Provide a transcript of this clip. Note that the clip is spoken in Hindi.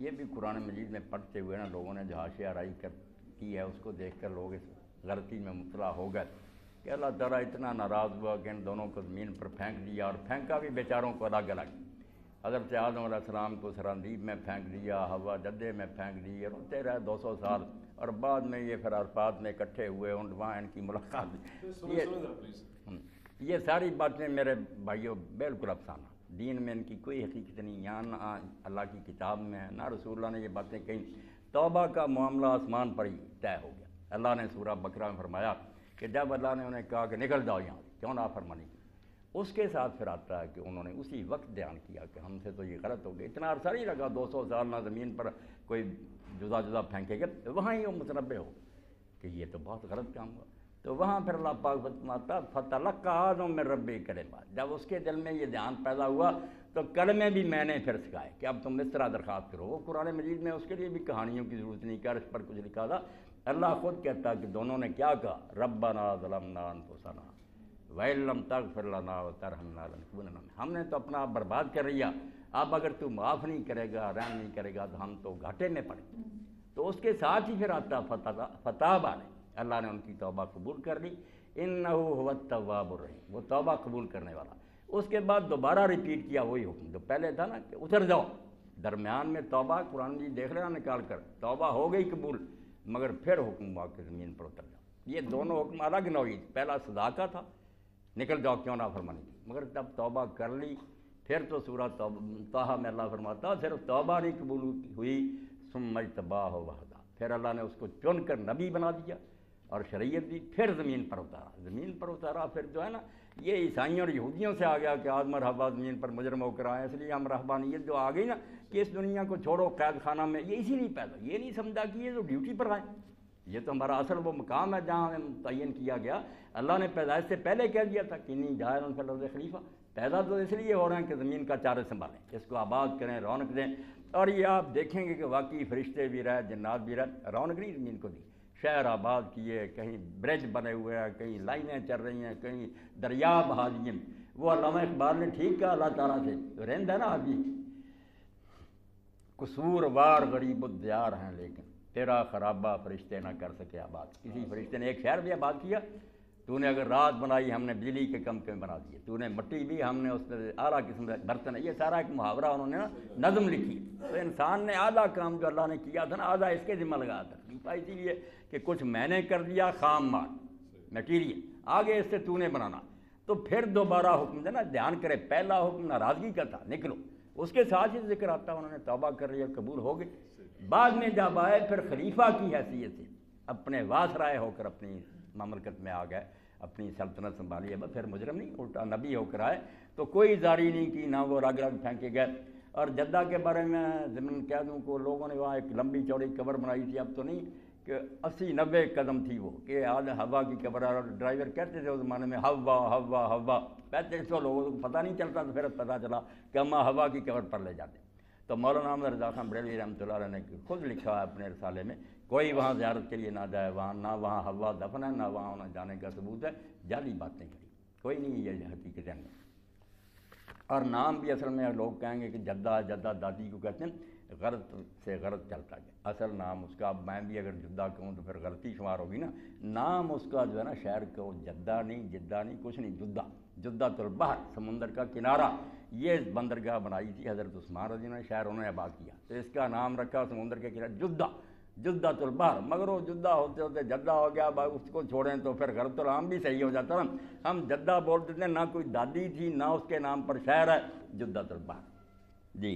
ये भी कुरान मजीद में पढ़ते हुए ना लोगों ने जो हाशिया राई कर की है उसको देख कर लोग इस गलती में मुबला हो गए। कि अल्लाह ताला इतना नाराज़ हुआ कि इन दोनों को ज़मीन पर फेंक दिया और फेंका भी बेचारों को अलग अलग। हज़रत आदम सलाम को सरानदीप में फेंक दिया हवा जद्दे में फेंक दिए रोते रहे दो सौ साल और बाद में ये फिर अरफात में इकट्ठे हुए उन वहाँ इनकी मुलाकात। ये हम्म, ये सारी बातें मेरे भाइयों बिल्कुल अफसाना। दीन में इनकी कोई हकीकत नहीं यहाँ ना अल्लाह की किताब में है, ना रसूल्ला ने ये बातें कही। तोबा का मामला आसमान पर ही तय हो गया। अल्लाह ने सूरा बकरा में फरमाया कि जब अल्लाह ने उन्हें कहा कि निकल जाओ यहाँ से क्यों ना फरमानी की? उसके साथ फिर आता है कि उन्होंने उसी वक्त ध्यान किया कि हमसे तो ये गलत हो गया। इतना अरसा नहीं लगा, दो सौ साल ना ज़मीन पर कोई जुदा जुदा फेंकेगा वहाँ ही वो मुतनबे हो कि ये तो बहुत गलत काम हुआ। तो वहाँ फिर अल्लाह पाक फतमाता फ़तलक का आदम में रबी कलमा जब उसके दिल में ये ध्यान पैदा हुआ तो कलमे भी मैंने फिर सिखाए कि अब तुम इस तरह दरख्वास्त करो। वो कुरान मजीद में उसके लिए भी कहानियों की ज़रूरत नहीं कर इस पर कुछ लिखा था। अल्लाह खुद कहता कि दोनों ने क्या कहा? रब्बाना ज़लमना अनफुसना वैलम तक फिरलाना हमने तो अपना आप बर्बाद कर लिया। अब अगर तू माफ़ नहीं करेगा, रहम नहीं करेगा तो हम तो घाटे में पड़े। तो उसके साथ ही फिर आता फतह फताह बारे अल्लाह ने उनकी तौबा कबूल कर ली इन तवाब रही वो तौबा कबूल करने वाला। उसके बाद दोबारा रिपीट किया वही हुक्म। जो पहले था ना कि उतर जाओ। दरमियान में तौबा, कुरान जी देख लेना, निकाल कर। तौबा हो गई कबूल, मगर फिर हुक्म हुआ कि ज़मीन पर उतर जाओ। ये दोनों हुक्म अलग नौई पहला सदा का था, निकल जाओ, क्यों ना फरमानी की? मगर तब तौबा कर ली। फिर तो सूरत तहा में अल्लाह फरमाता सिर्फ़ तौबा नहीं कबूल हुई। सुमज तबाह वहदा। फिर अल्लाह ने उसको चुन कर नबी बना दिया। और शरीयत भी फिर ज़मीन पर उतारा। ज़मीन पर उतारा, फिर जो है ना, ये ईसाइयों और यहूदियों से आ गया कि आदम रहबा ज़मीन पर मुजरम होकर आए, इसलिए हम रहबानियत जो आ गई ना, कि इस दुनिया को छोड़ो कैद खाना में, ये इसीलिए पैदा, ये नहीं समझा कि ये जो ड्यूटी पर आए। ये तो हमारा असल वो मकाम है जहाँ हमें तयन किया गया। अल्लाह ने पैदाइश से पहले कह दिया था कि नहीं जाए फिर खलीफा। पैदा तो इसलिए हो रहे हैं कि ज़मीन का चारे संभालें, इसको आबाद करें, रौनक दें। और ये आप देखेंगे कि वाकई फरिश्ते भी रहे, जन्नात भी रहे, रौनक नहीं ज़मीन को दी। शहर आबाद किए कहीं ब्रिज बने हुए हैं, कहीं लाइनें चल रही हैं, कहीं दरिया बहा दिए वो अलामा इकबाल ने ठीक कहा, अल्लाह ताला से रेंद है ना अभी कसूरवार गरीब उद्यार हैं लेकिन तेरा खराबा फरिश्ते ना कर सके आबाद। किसी फरिश्ते ने एक शहर भी आबाद किया तूने अगर रात बनाई, हमने बिजली के कम कम बना दिए। तूने मट्टी भी, हमने उस पर आला किस्म का बर्तन, ये सारा एक मुहावरा उन्होंने ना नज़म लिखी। तो इंसान ने आधा काम जो अल्लाह ने किया था ना आधा इसके ज़िम्मा लगाया था। इसीलिए कि कुछ मैंने कर दिया, खाम मार मटीरियल आगे इससे तूने बनाना। तो फिर दोबारा हुक्म देना, ध्यान करे, पहला हुक्म नाराज़गी का था, निकलो। उसके साथ ही ज़िक्र आता, उन्होंने तोबा कर लिया, कबूल हो गए। बाद में जब आए, फिर खलीफा की हैसियत से अपने वास राय होकर अपनी ममलकत में आ गए, अपनी सल्तनत संभाली। अब फिर मुजरम नहीं, उल्टा नबी होकर आए। तो कोई जारी नहीं की ना वो रग रग फेंके गए। और जद्दा के बारे में ज़मीन कह दूँ को लोगों ने वहाँ एक लंबी चौड़ी कबर बनाई थी, अब तो नहीं, कि अस्सी नब्बे कदम थी वो, कि आज हवा की कबर और ड्राइवर कहते थे उस ज़माने में, हवा हवा हवा। कहते तो लोगों को पता नहीं चलता तो फिर पता चला कि हम हवा की कबर पर ले जाते। तो मौलाना अहमद रजा खान बरेली रहमत ने खुद लिखा है अपने रसाले में कोई वहाँ ज्यारत के लिए ना जाए, वहाँ ना वहाँ हवा दफन है, ना वहाँ उन्हें जाने का सबूत है। जाली बातें करी। कोई नहीं ये हकीकत है। और नाम भी असल में लोग कहेंगे कि जद्दा जद्दा दादी को कहते हैं, गलत से गलत चलता गया असल नाम उसका, अब मैं भी अगर जद्दा कहूँ तो फिर गलती शुमार होगी ना। नाम उसका जो है ना, शहर को जद्दा नहीं, जिद्दा नहीं, कुछ नहीं, जुद्दा। जुद्दा तुलबहर समुंदर का किनारा। ये बंदरगाह बनाई थी हज़रत उस्मान रज़ी ने, शहर उन्होंने आबाद किया। तो इसका नाम रखा समुंदर के किनारे, जुद्दा। जुद्दा तुलबार मगर वो जुद्दा होते होते जद्दा हो गया, भाई उसको छोड़ें तो फिर घर तो राम भी सही हो जाता ना। हम जद्दा बोलते थे, ना कोई दादी थी, ना उसके नाम पर शहर है। जुद्दा तुलबार जी।